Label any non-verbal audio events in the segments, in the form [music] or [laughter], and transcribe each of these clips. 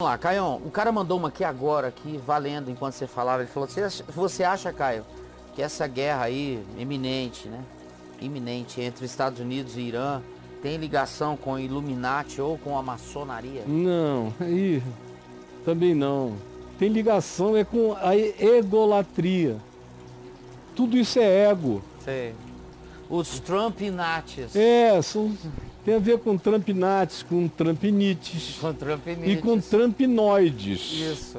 Vamos lá, Caio, o cara mandou uma aqui agora, aqui, valendo, enquanto você falava. Ele falou, você acha, Caio, que essa guerra aí, iminente, né? Iminente entre Estados Unidos e Irã, tem ligação com o Illuminati ou com a maçonaria? Não, aí também não. Tem ligação é com a egolatria. Tudo isso é ego. Sei. Os Trumpinates. É, são, tem a ver com Trumpinates, com Trumpinites. Com Trumpinites. E com Trumpinoides. Isso.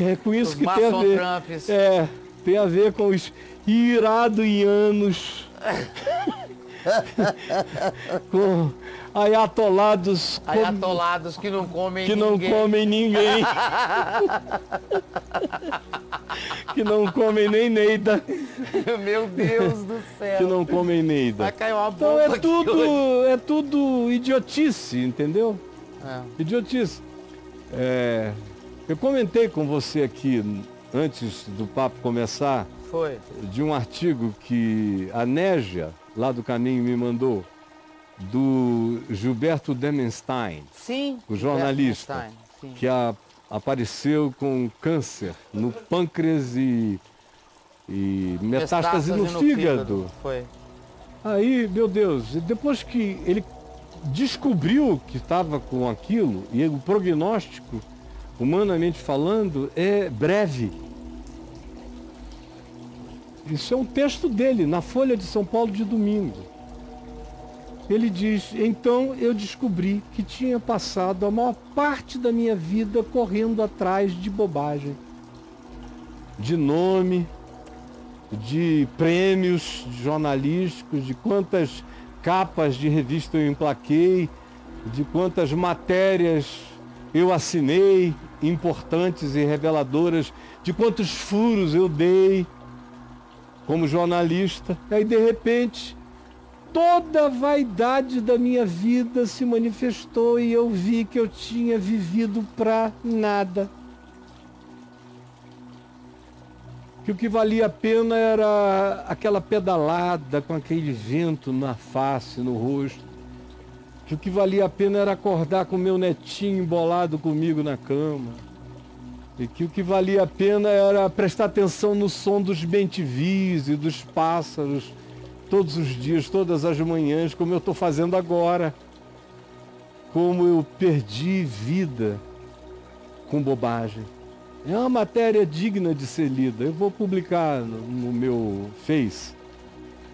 É com isso Os que tem a ver. Trumps. É, tem a ver com os iradoianos. [laughs] [laughs] com Ayatolados que não comem que não ninguém. comem ninguém. [laughs] que não comem nem Neida. Meu Deus do céu. Que não comem Vai Neida. cair uma bomba Então é tudo, hoje. é tudo idiotice, entendeu? É. Idiotice. É, eu comentei com você aqui, antes do papo começar, Foi. de um artigo que a Négia, lá do Caminho, me mandou, do Gilberto Demenstein, Sim. o jornalista, Bernstein, sim. que a- apareceu com câncer no pâncreas e, e metástase no, fígado. Foi. Aí, meu Deus, depois que ele descobriu que estava com aquilo, e o prognóstico, humanamente falando, é breve. Isso é um texto dele, na Folha de São Paulo de domingo. Ele diz: Então eu descobri que tinha passado a maior parte da minha vida correndo atrás de bobagem, de nome, de prêmios jornalísticos, de quantas capas de revista eu emplaquei, de quantas matérias eu assinei, importantes e reveladoras, de quantos furos eu dei como jornalista. Aí de repente, toda a vaidade da minha vida se manifestou e eu vi que eu tinha vivido para nada. que o que valia a pena era aquela pedalada com aquele vento na face, no rosto. Que o que valia a pena era acordar com meu netinho embolado comigo na cama. E que o que valia a pena era prestar atenção no som dos bentivis e dos pássaros todos os dias, todas as manhãs, como eu estou fazendo agora. Como eu perdi vida com bobagem. É uma matéria digna de ser lida. Eu vou publicar no, meu Face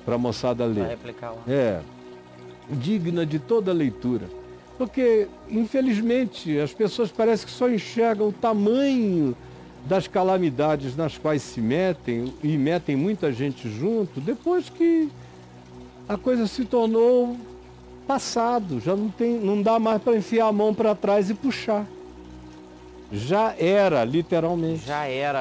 para a moçada Vai ler. replicar lá. É, digna de toda leitura. Porque, infelizmente, as pessoas parecem que só enxergam o tamanho das calamidades nas quais se metem e metem muita gente junto depois que a coisa se tornou passado, já não tem, não dá mais para enfiar a mão para trás e puxar. Já era, literalmente. Já era.